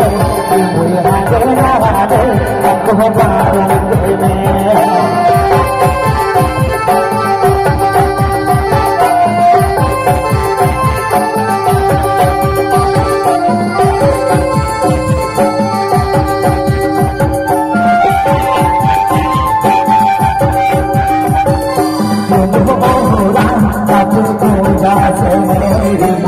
I'm 的人